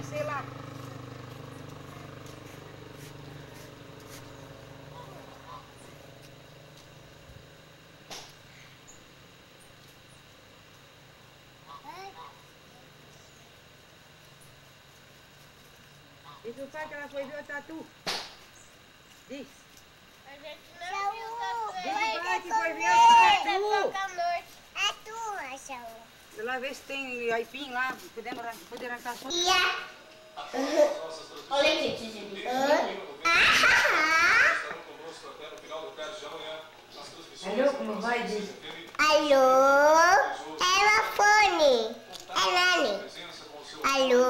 descer lá. E tu sabe que ela foi ver o tatu? Diz. A gente não viu o tatu. Diz vai que foi ver o tatu. noite. É tua, Saúl. Lá ver se tem aipim lá, podemos poder arrancar só. A... Olha aqui, Titi. Ah, Alô, como vai? Diz. Alô? É o fone. É Nani. Alô?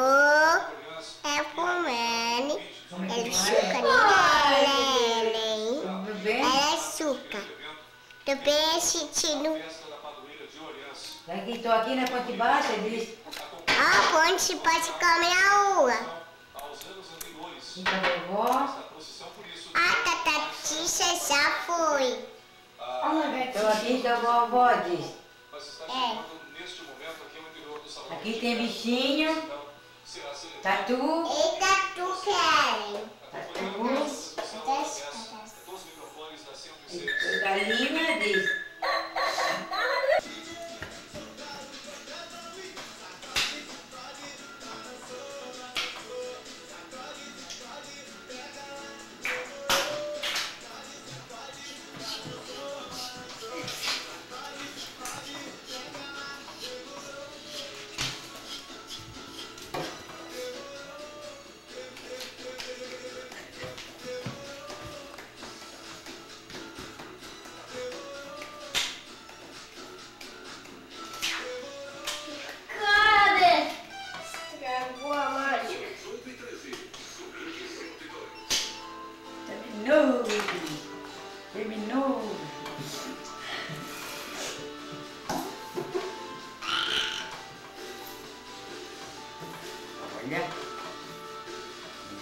É. Como é É que açúcar, vai? neném. Tudo bem? É açúcar. Tô bem assistindo. Aqui, tô aqui na Ponte Baixa, diz. Onde se pode comer a rua. E vovó. A Tatatixa já foi. Tô aqui a vovó, diz. É. Aqui tem bichinho, tatu, Eita, tu querem. tatu, e galinha, diz. Olha,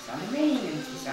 só no meio, só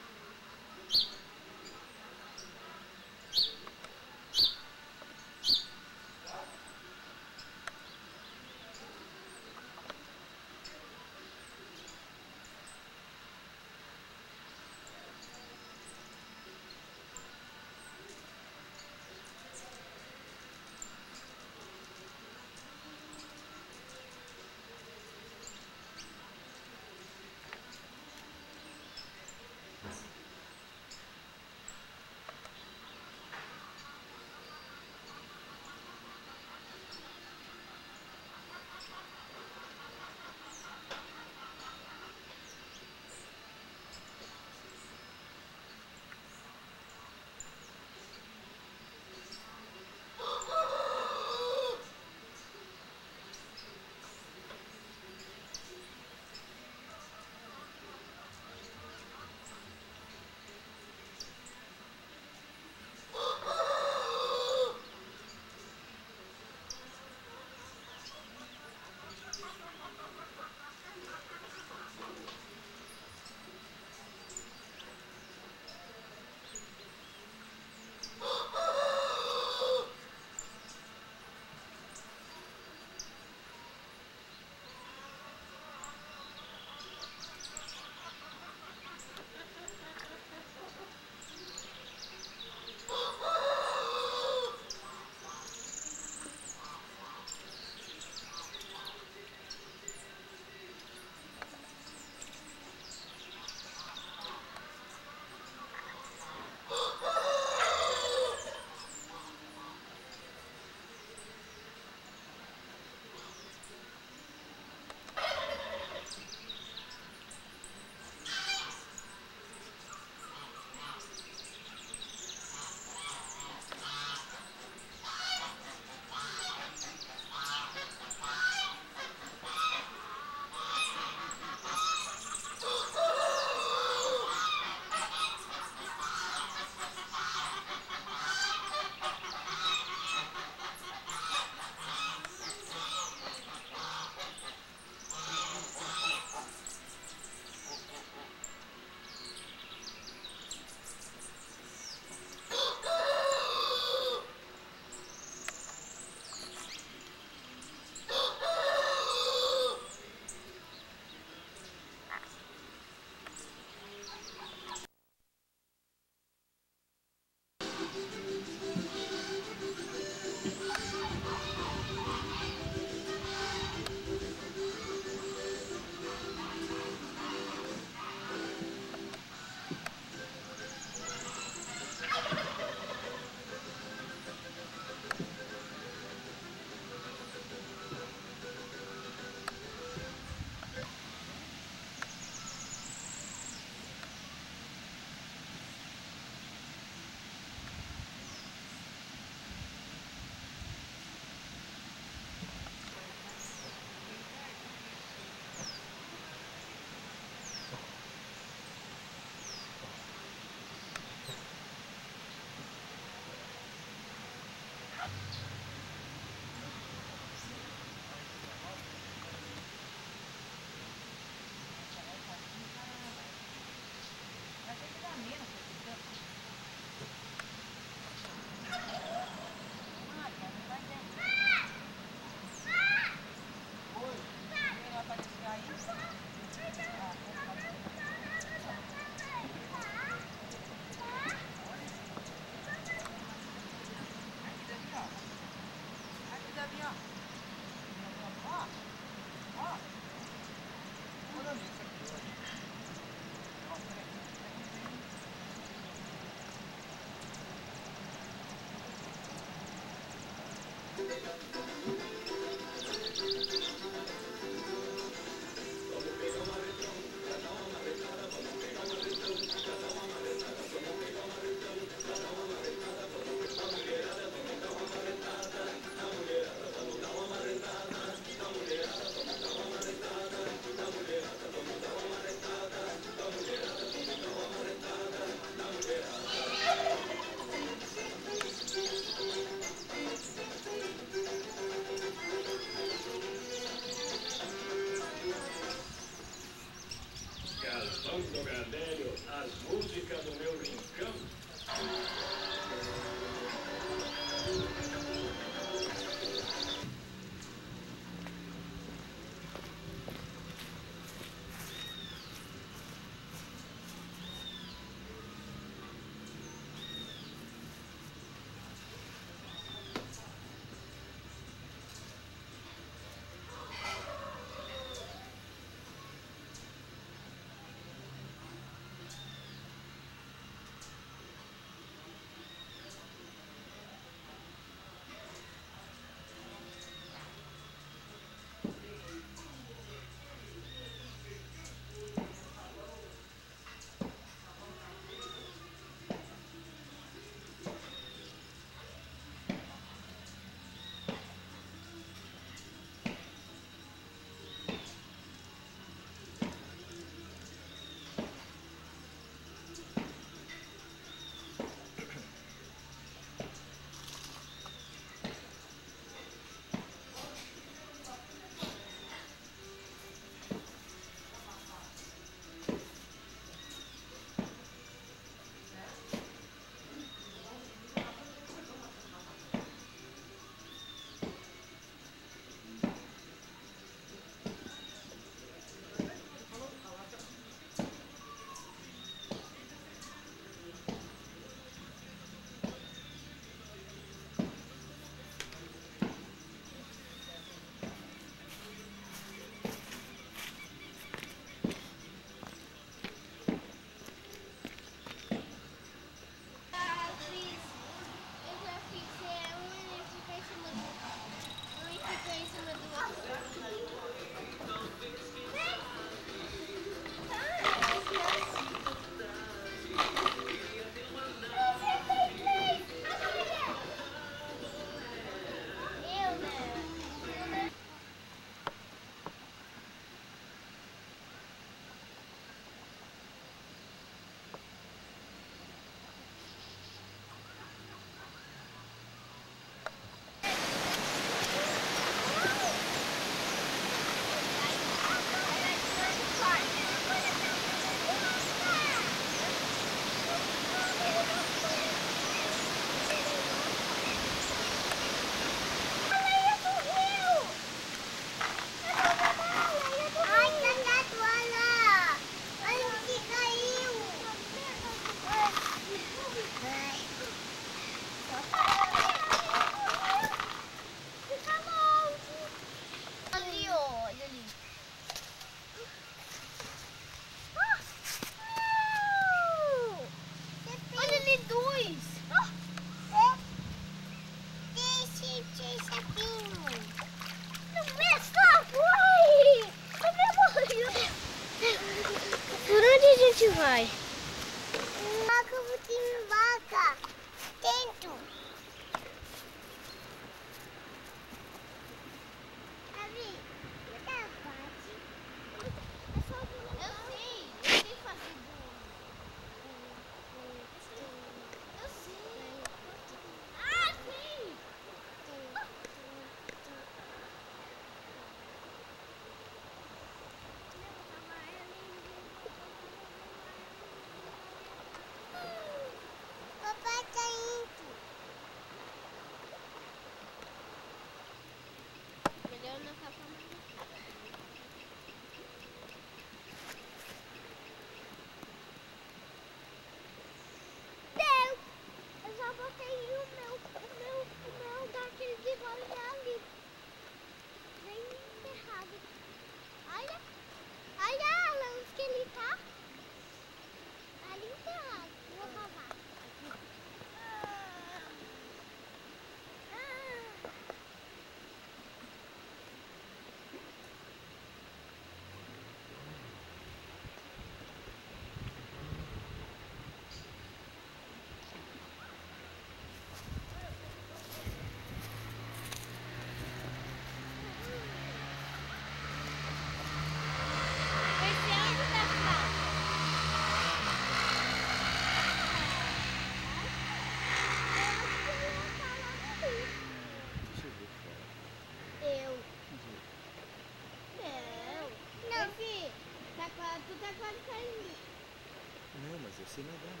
Sei nadar. né?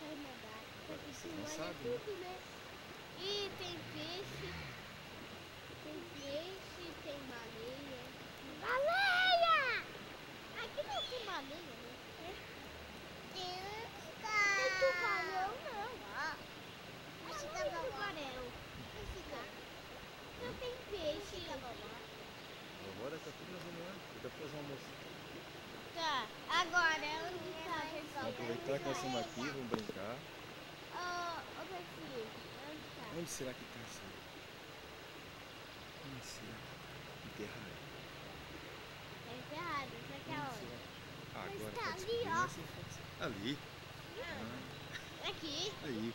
Vai nadar. Isso você não sabe, né? tudo, né? E tem peixe. Tem peixe, tem baleia. Baleia! Aqui não tem baleia, né? Tem tubarão, não. Acho que tem tubarão. Não tem peixe. Agora tá tudo na reunião. Dá pra fazer Tá, agora onde tá, Vamos pessoal? aproveitar que nós estamos aqui, vamos brincar. Ô, ô, Perfil, onde tá? Onde será que tá isso? aí? Onde será? Enterrado. Tá enterrado, é Onde onde? será? Ah, Mas agora tá tá ali, ó. Ali. Ah, Aqui? aí.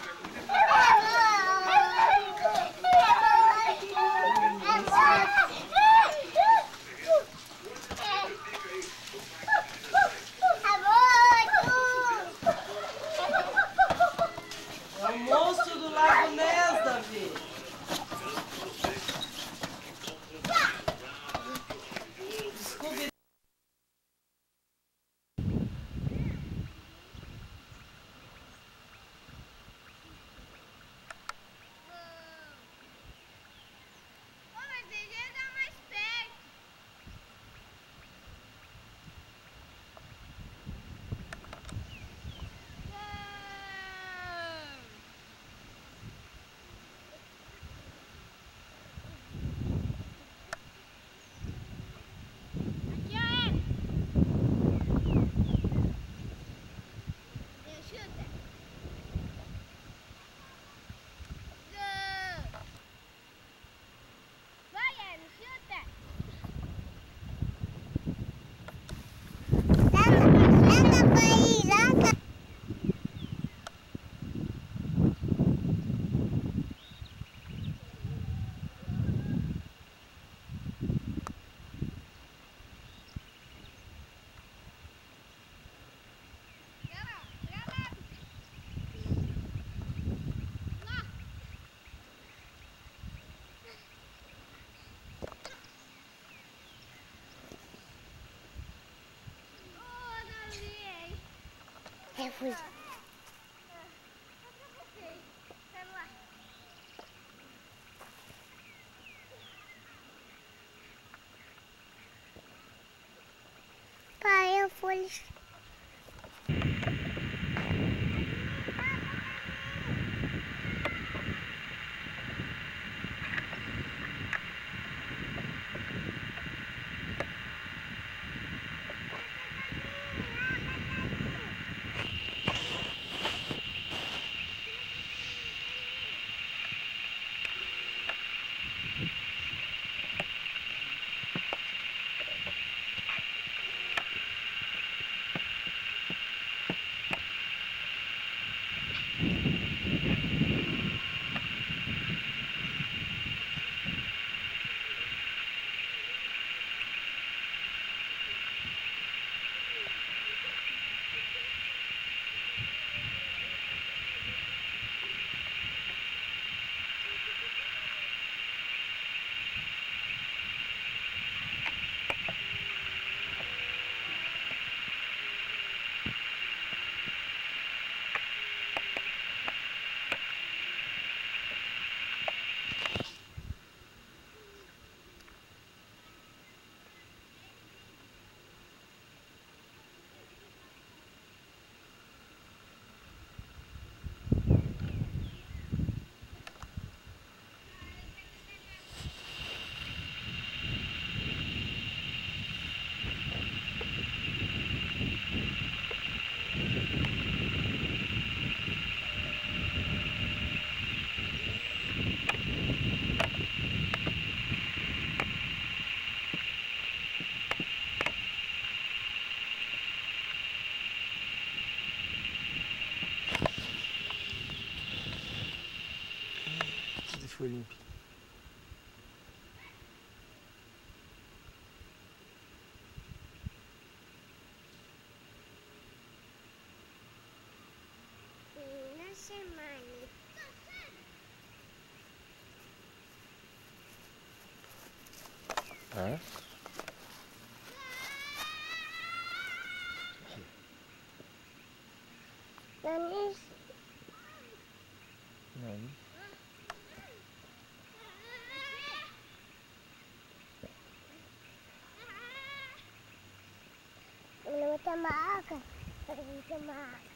Eu fui. Pai, eu fui. Foi limpo. Na semana. É? Nanis. Não. Makan. Minum sama makan.